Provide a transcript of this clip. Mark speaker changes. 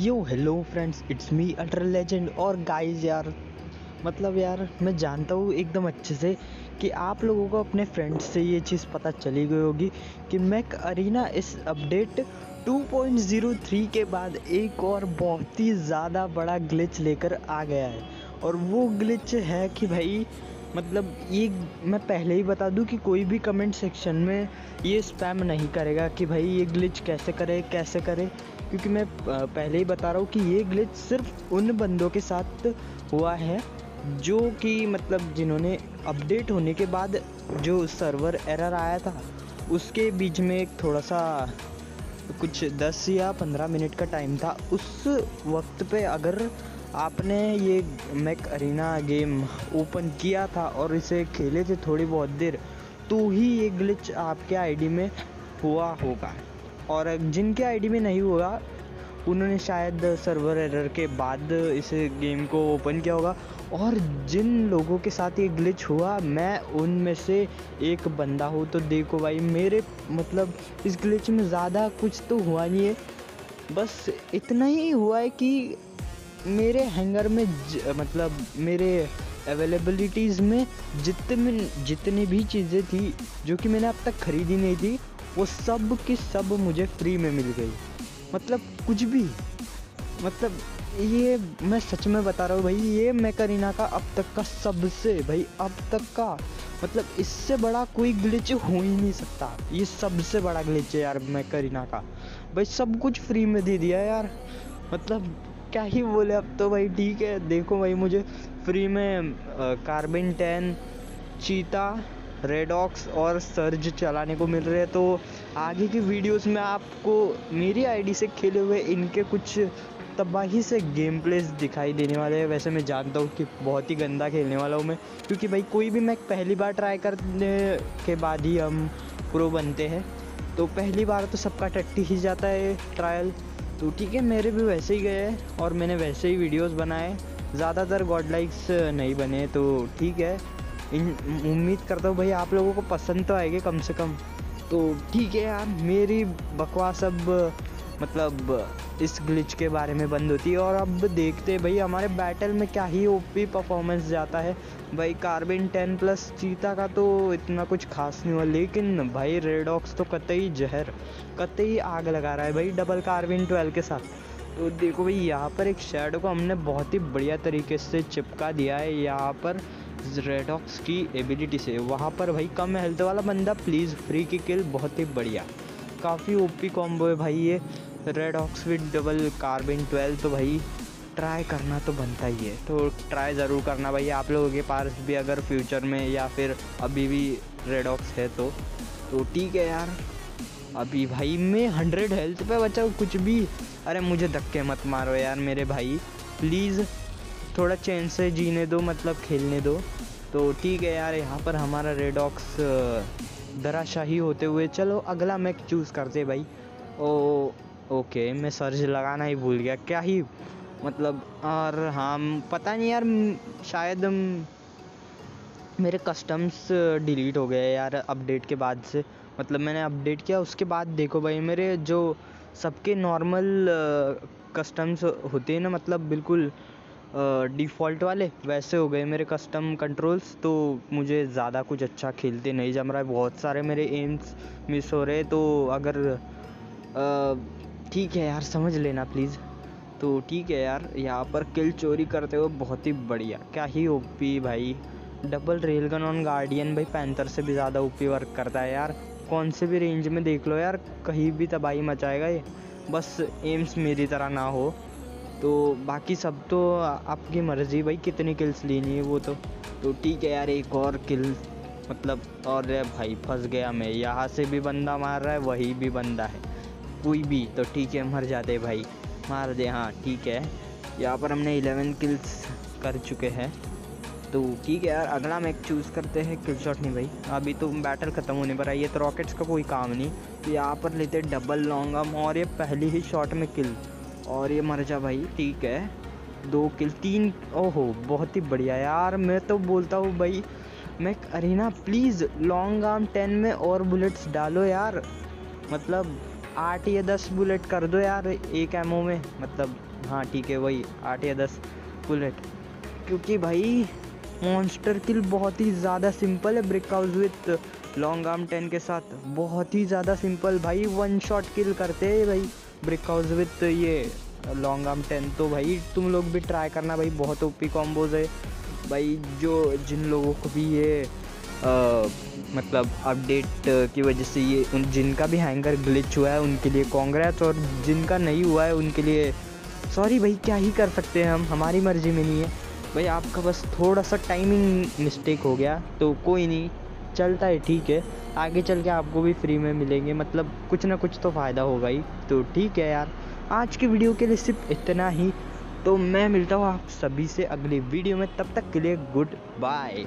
Speaker 1: Yo hello friends it's me ultra legend और guys यार मतलब यार, मैं जानता हूँ एकदम अच्छे से कि आप लोगों को अपने फ्रेंड्स से ये चीज़ पता चली गई होगी कि मैक अरीना इस अपडेट 2.03 के बाद एक और बहुत ही ज़्यादा बड़ा ग्लिच लेकर आ गया है। और वो ग्लिच है कि भाई मतलब ये मैं पहले ही बता दूँ कि कोई भी कमेंट सेक्शन में ये स्पैम नहीं करेगा कि भाई ये ग्लिच कैसे करे कैसे करे। क्योंकि मैं पहले ही बता रहा हूँ कि ये ग्लिच सिर्फ़ उन बंदों के साथ हुआ है, जो कि मतलब जिन्होंने अपडेट होने के बाद जो सर्वर एरर आया था, उसके बीच में एक थोड़ा सा कुछ 10 या 15 मिनट का टाइम था। उस वक्त पे अगर आपने ये मैक अरीना गेम ओपन किया था और इसे खेले थे थोड़ी बहुत देर तो ही ये ग्लिच आपके आईडी में हुआ होगा। और जिनके आईडी में नहीं हुआ उन्होंने शायद सर्वर एरर के बाद इस गेम को ओपन किया होगा। और जिन लोगों के साथ ये ग्लिच हुआ मैं उनमें से एक बंदा हूँ तो देखो भाई मेरे मतलब इस ग्लिच में ज़्यादा कुछ तो हुआ नहीं है। बस इतना ही हुआ है कि मेरे हैंगर में ज, मतलब मेरे अवेलेबिलिटीज़ में जितने जितनी भी चीज़ें थी जो कि मैंने अब तक ख़रीदी नहीं थी वो सब की सब मुझे फ्री में मिल गई। मतलब कुछ भी। मतलब ये मैं सच में बता रहा हूँ भाई, ये मैं करीना का अब तक का सबसे भाई, अब तक का। मतलब इससे बड़ा कोई ग्लिच हो ही नहीं सकता। ये सबसे बड़ा ग्लिच है यार मैं करीना का। भाई सब कुछ फ्री में दे दिया यार। मतलब क्या ही बोले अब तो भाई, ठीक है। देखो भाई मुझे फ्री में कार्बिन टेन चीता रेडॉक्स और सर्ज चलाने को मिल रहे हैं। तो आगे की वीडियोस में आपको मेरी आईडी से खेले हुए इनके कुछ तबाही से गेम प्लेस दिखाई देने वाले हैं। वैसे मैं जानता हूँ कि बहुत ही गंदा खेलने वाला हूँ मैं, क्योंकि भाई कोई भी मैक पहली बार ट्राई करने के बाद ही हम प्रो बनते हैं। तो पहली बार तो सबका टट्टी ही जाता है ट्रायल तो ठीक है, मेरे भी वैसे ही गए और मैंने वैसे ही वीडियोस बनाए ज़्यादातर गॉड लाइक्स नहीं बने तो ठीक है। उम्मीद करता हूँ भाई आप लोगों को पसंद तो आएगी कम से कम। तो ठीक है यार, मेरी बकवास अब मतलब इस ग्लिच के बारे में बंद होती है और अब देखते हैं भाई हमारे बैटल में क्या ही ओपी परफॉर्मेंस जाता है। भाई कार्बिन टेन प्लस चीता का तो इतना कुछ खास नहीं हुआ, लेकिन भाई रेडॉक्स तो कतई जहर, कतई आग लगा रहा है भाई डबल कार्बिन ट्वेल्व के साथ। तो देखो भाई यहाँ पर एक शेडो को हमने बहुत ही बढ़िया तरीके से चिपका दिया है, यहाँ पर रेडॉक्स की एबिलिटी से। वहाँ पर भाई कम हेल्थ वाला बंदा प्लीज़ फ्री की किल बहुत ही बढ़िया। काफ़ी ओपी कॉम्बो है भाई ये। Red ox with double carbine twelve तो भाई ट्राई करना तो बनता ही है। तो ट्राई ज़रूर करना भाई। आप लोगों के पास भी अगर फ्यूचर में या फिर अभी भी रेड ऑक्स है तो। तो ठीक है यार। अभी भाई मैं हंड्रेड हेल्थ पे बचा कुछ भी। अरे मुझे धक्के मत मारो यार मेरे भाई। प्लीज़ थोड़ा चैन से जीने दो मतलब खेलने दो। तो ठीक है यार, यहाँ पर हमारा रेडॉक्स दराशाही होते हुए, चलो अगला मैच चूज़ करते भाई। ओ ओके मैं सर्च लगाना ही भूल गया। क्या ही मतलब और हाँ पता नहीं यार, शायद मेरे कस्टम्स डिलीट हो गए यार अपडेट के बाद से। मतलब मैंने अपडेट किया, उसके बाद देखो भाई, मेरे जो सबके नॉर्मल कस्टम्स होते हैं ना मतलब बिल्कुल डिफ़ॉल्ट वाले, वैसे हो गए मेरे कस्टम कंट्रोल्स तो मुझे ज़्यादा कुछ अच्छा खेलते नहीं जम रहा है। बहुत सारे मेरे एम्स मिस हो रहे तो अगर ठीक है यार, समझ लेना प्लीज़ तो ठीक है यार, यहाँ पर किल चोरी करते हुए बहुत ही बढ़िया। क्या ही ओपी भाई। Double rail gun on guardian भाई पैंथर से भी ज़्यादा ओपी वर्क करता है यार। कौन से भी रेंज में देख लो यार, कहीं भी तबाही मचाएगा ये। बस एम्स मेरी तरह ना हो। तो बाकी सब तो आपकी मर्ज़ी भाई, कितनी किल्स लेनी है वो तो। तो ठीक है यार, एक और किल मतलब और भाई, फंस गया मैं। यहाँ से भी बंदा मार रहा है, वही भी बंदा है। कोई भी तो ठीक है, मर जाते भाई। मार दे हाँ ठीक है। यहाँ पर हमने इलेवन किल्स कर चुके हैं। तो ठीक है यार, अगला मैच चूज़ करते हैं किल शॉट नहीं भाई। अभी तो बैटल ख़त्म होने पर आई है तो रॉकेट्स का कोई काम नहीं। तो यहाँ पर लेते डबल लॉन्ग और ये पहली ही शॉट में किल और ये मर जा भाई, ठीक है। दो किल तीन, ओहो, बहुत ही बढ़िया यार। मैं तो बोलता हूँ भाई, मैं arena please long arm ten में और बुलेट्स डालो यार। मतलब आठ या दस बुलेट कर दो यार, एक एमओ में। मतलब हाँ ठीक है, वही, आठ या दस बुलेट क्योंकि भाई मॉन्स्टर किल बहुत ही ज़्यादा सिंपल है brick house with long arm ten के साथ। बहुत ही ज़्यादा सिंपल भाई वन शॉट किल करते हैं भाई। ब्रिक हाउस विथ ये लॉन्ग आर्म टेन तो भाई तुम लोग भी ट्राई करना भाई बहुत ओपी कॉम्बोज है। भाई जो जिन लोगों को भी ये आ, मतलब अपडेट की वजह से ये उन जिनका भी हैंगर ग्लिच हुआ है उनके लिए कांग्रेस और जिनका नहीं हुआ है उनके लिए सॉरी भाई क्या ही कर सकते हैं हम? हमारी मर्ज़ी में नहीं है। भाई आपका बस थोड़ा सा टाइमिंग मिस्टेक हो गया तो कोई नहीं। चलता है, ठीक है। आगे चल के आपको भी फ्री में मिलेंगे। मतलब कुछ ना कुछ तो फ़ायदा होगा ही। तो ठीक है यार। आज की वीडियो के लिए सिर्फ़ इतना ही। तो मैं मिलता हूँ आप सभी से अगली वीडियो में। तब तक के लिए गुड बाय